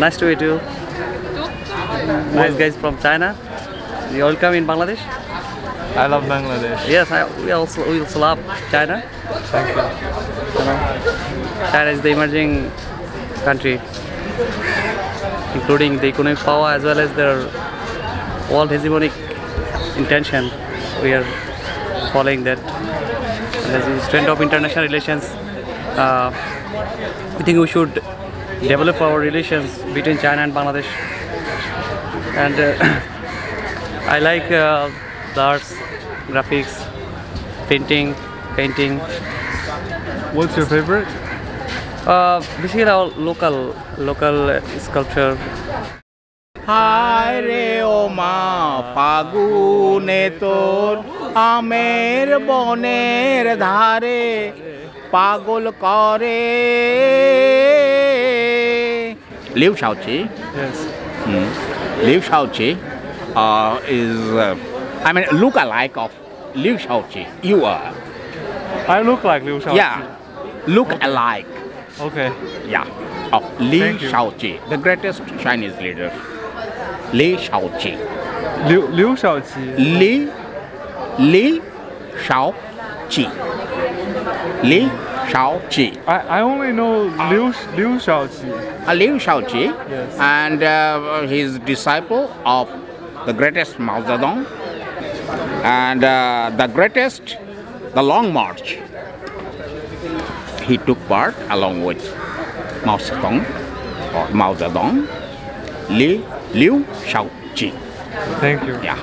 Nice to meet you. Nice guys from China. You all come in Bangladesh? I love Bangladesh. Yes, I, we also we also love China. Thank you. China is the emerging country, including the economic power as well as their world hegemonic intention. We are following that. And as a strength of international relations, uh, we think we should develop our relations between China and Bangladesh. And uh, I like uh, the arts, graphics, painting, painting. What's your favorite? Uh, basically our local local uh, sculpture. হায় রে ও মা ফাগুনে তোর আমের বনের ধারে পাগল করে Liu Shaoqi. Yes. Hmm. Liu Shaoqi uh, is, uh, I mean, look alike of Liu Shaoqi. You are. I look like Liu Shaoqi. Yeah, look okay. alike. Okay. Yeah, of Liu Shaoqi, the greatest Chinese leader. Li Shaoqi. Liu Liu Shaoqi. Li Li Shaoqi. Li Shao Qi. I, I only know Liu Liu Shaoqi. Uh, Liu Shaoqi Yes. and uh, his disciple of the greatest Mao Zedong and uh, the greatest, the Long March. He took part along with Mao Zedong or Mao Zedong, Li Liu Shaoqi. Thank you. Yeah.